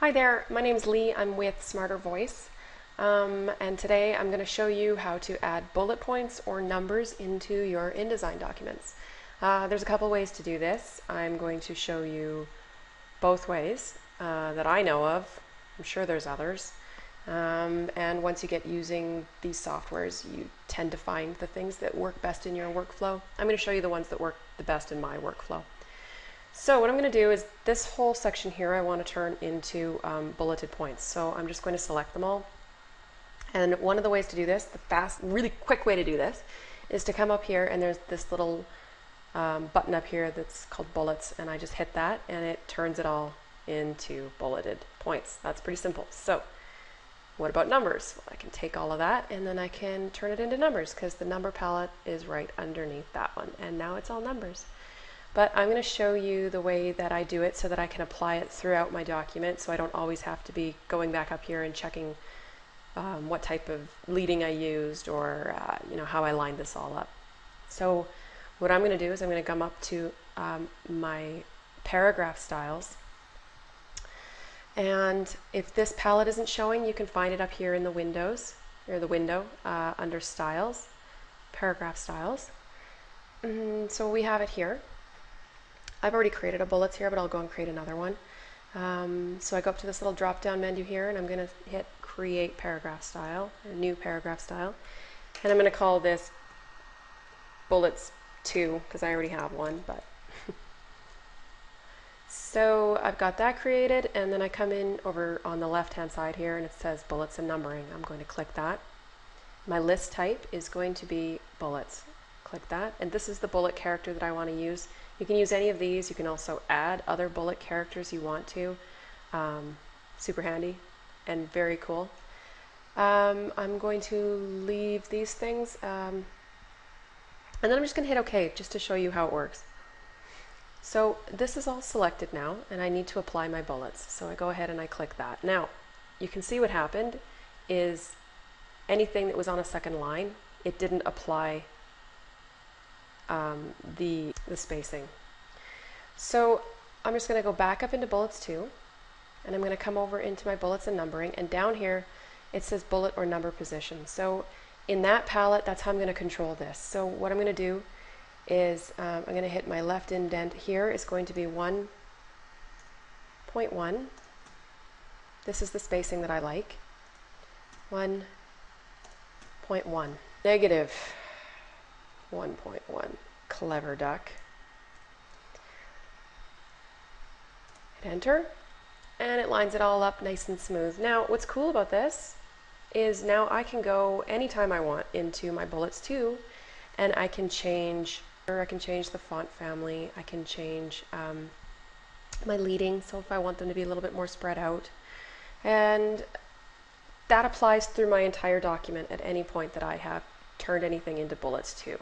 Hi there, my name is Lee. I'm with Smarter Voice. Um, and today I'm going to show you how to add bullet points or numbers into your InDesign documents. Uh, there's a couple ways to do this. I'm going to show you both ways uh, that I know of. I'm sure there's others. Um, and once you get using these softwares, you tend to find the things that work best in your workflow. I'm going to show you the ones that work the best in my workflow. So what I'm going to do is this whole section here I want to turn into um, bulleted points. So I'm just going to select them all. And one of the ways to do this, the fast, really quick way to do this, is to come up here and there's this little um, button up here that's called bullets and I just hit that and it turns it all into bulleted points. That's pretty simple. So what about numbers? Well, I can take all of that and then I can turn it into numbers because the number palette is right underneath that one and now it's all numbers. But I'm going to show you the way that I do it so that I can apply it throughout my document so I don't always have to be going back up here and checking um, what type of leading I used or uh, you know how I lined this all up. So what I'm going to do is I'm going to come up to um, my paragraph styles. And if this palette isn't showing you can find it up here in the windows or the window uh, under styles paragraph styles. Mm, so we have it here I've already created a bullets here, but I'll go and create another one. Um, so I go up to this little drop down menu here and I'm going to hit create paragraph style, or new paragraph style. And I'm going to call this bullets 2 because I already have one, but so I've got that created and then I come in over on the left hand side here and it says bullets and numbering. I'm going to click that. My list type is going to be bullets. Click that and this is the bullet character that I want to use. You can use any of these. You can also add other bullet characters you want to. Um, super handy and very cool. Um, I'm going to leave these things um, and then I'm just going to hit OK just to show you how it works. So this is all selected now and I need to apply my bullets. So I go ahead and I click that. Now you can see what happened is anything that was on a second line, it didn't apply um, the, the spacing. So I'm just going to go back up into bullets 2 and I'm going to come over into my bullets and numbering and down here it says bullet or number position. So in that palette that's how I'm going to control this. So what I'm going to do is um, I'm going to hit my left indent here is going to be 1.1. This is the spacing that I like. 1.1. Negative 1.1. Clever duck. Hit enter, and it lines it all up nice and smooth. Now, what's cool about this is now I can go anytime I want into my bullets 2, and I can change, or I can change the font family, I can change um, my leading, so if I want them to be a little bit more spread out. And that applies through my entire document at any point that I have turned anything into bullets 2.